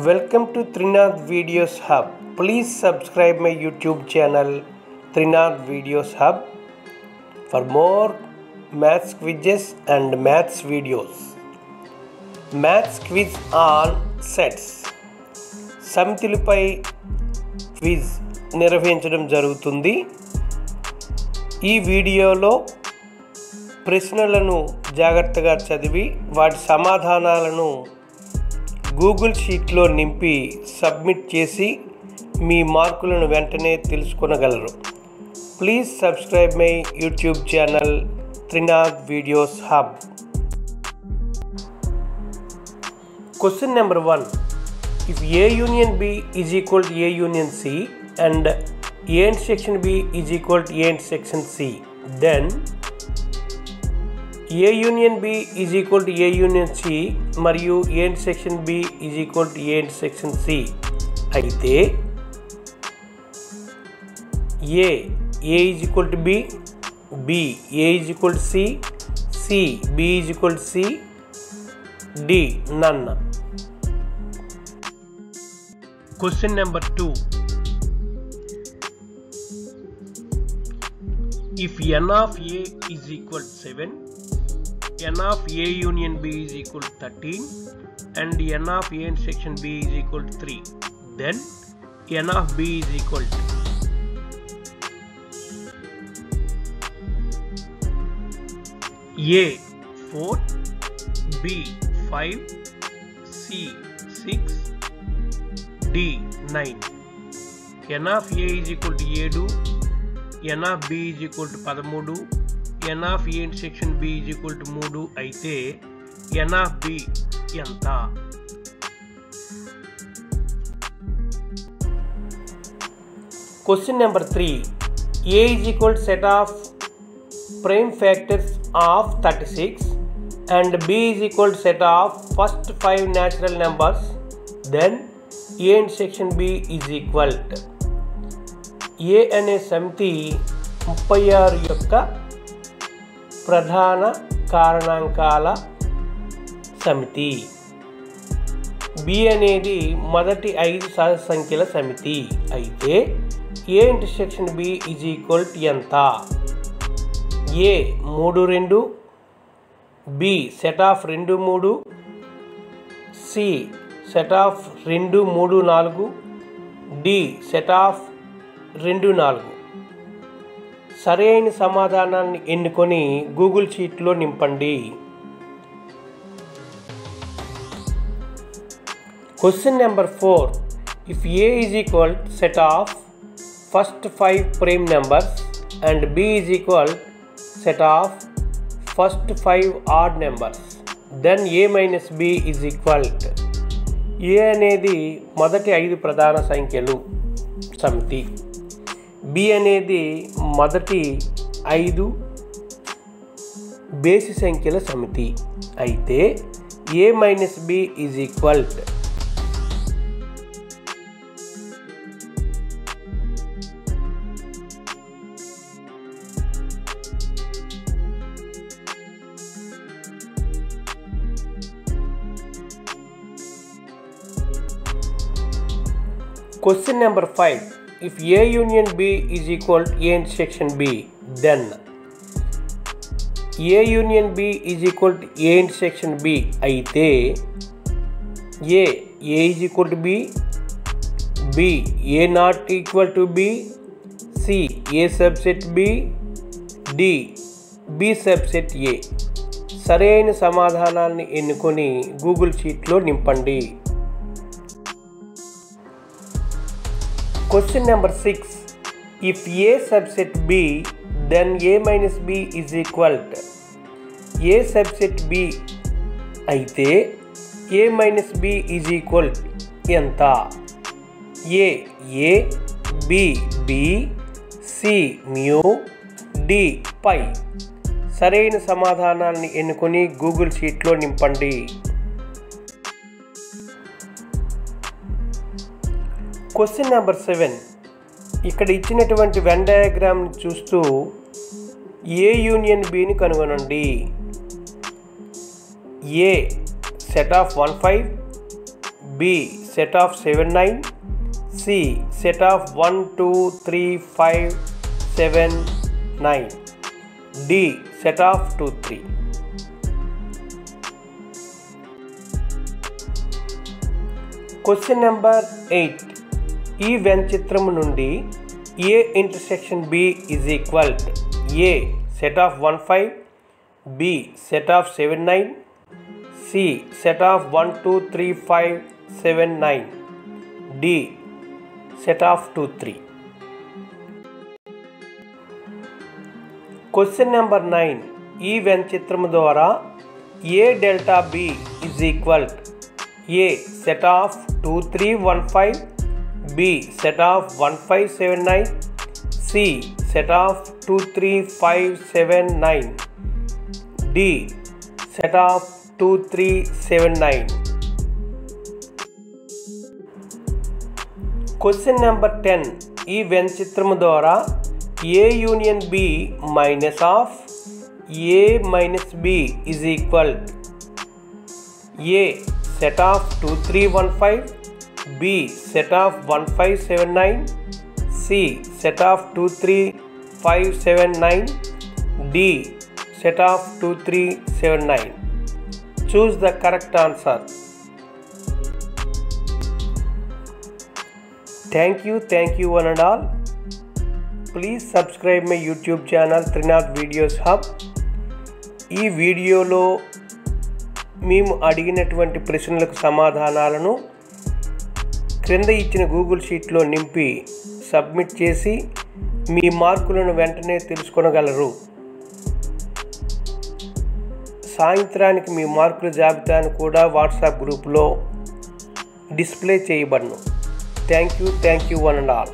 Welcome to Trinath videos hub please subscribe my YouTube channel Trinath videos hub for more maths quizzes and maths videos maths quiz on sets సమితిలపై quiz నిర్వహించడం జరుగుతుంది. ఈ వీడియోలో ప్రశ్నలను జాగ్రత్తగా చదివి వాటి సమాధానాలను గూగుల్ షీట్లో నింపి సబ్మిట్ చేసి మీ మార్కులను వెంటనే తెలుసుకొనగలరు. Please subscribe my YouTube channel Trinath videos hub. Question number one. If A union B is equal to A union C and A and section B is equal to A and section C then A union B is equal to A union C మరియు A intersection B is equal to A intersection C అయితే A A is equal to B B A is equal to C C B is equal to C D none question number two if n of a is equal to 7 n of a union b is equal to 13 and n of a in section b is equal to 3 then n of b is equal to a 4 b 5 c 6 d 9 n of a is equal to 7 n of b is equal to 13 n of A section B is equal to మూడు అయితే ఎన్ of B ఎంత question number three A is equal set of prime factors of thirty six and B is equal set of first five natural numbers then A and section B is equal A అనే సమితి ముప్పై ఆరు యొక్క ప్రధాన కారణాంకాల సమితి. B అనేది మొదటి ఐదు సహజ సంఖ్యల సమితి. అయితే A intersection B is equal to ఎంత? ఏ మూడు రెండు బి సెట్ ఆఫ్ రెండు మూడు సి సెట్ ఆఫ్ రెండు మూడు నాలుగు డి సెట్ ఆఫ్ రెండు నాలుగు. సరైన సమాధానాన్ని ఎన్నుకొని గూగుల్ షీట్లో నింపండి. Question number four if A is equal set of first five prime numbers and B is equal set of first five odd numbers then A minus B is equal A అనేది మొదటి ఐదు ప్రధాన సంఖ్యలు సమితి. B అనేది మొదటి ఐదు బేసి సంఖ్యల సమితి అయితే A minus B is equal question number five if A union B is equal to A intersection B, then A union B is equal to A intersection B అయితే A A is equal to B, B A not equal to B, C A subset B, D B subset A సరైన సమాధానాన్ని ఎన్నుకొని Google షీట్లో నింపండి Question number 6. If A subset B, then A minus B is equal to A subset B అయితే A minus B is equal ఎంత A A B B C mu D పై సరైన సమాధానాన్ని ఎన్నుకొని గూగుల్ షీట్లో నింపండి క్వశ్చన్ నెంబర్ సెవెన్ ఇక్కడ ఇచ్చినటువంటి వెన్ డయాగ్రామ్ని చూస్తూ ఏ యూనియన్ బిని కనుగొనండి A set of one five B set of 7 9 C set of 1 2 3 5 7 9 D set of 2 3 question number eight ఈ వెన్ చిత్రము నుండి A intersection B is equal A set of one five B set of seven nine C set of one two three five seven nine D set of two three question number nine ఈ Venn చిత్రము ద్వారా A delta B is equal A set of two three one five B. Set of 1579 C. Set of 23579 D. Set of 2379 question number 10 ई व्यंचित्रम द्वारा A union B minus of A minus B is equal A set of 2315 B set of one five seven nine C set of two three five seven nine D set of two three seven nine. Choose the correct answer. Thank you thank you one and all. Please subscribe my YouTube channel Trinath videos hub. ఈ వీడియోలో మేము అడిగినటువంటి ప్రశ్నలకు సమాధానాలను క్రింద ఇచ్చిన Google షీట్లో నింపి సబ్మిట్ చేసి మీ మార్కులను వెంటనే తెలుసుకొనగలరు. సాయంత్రానికి మీ మార్కుల జాబితాను కూడా వాట్సాప్ గ్రూప్లో display చేయబడను. Thank you thank you one and all.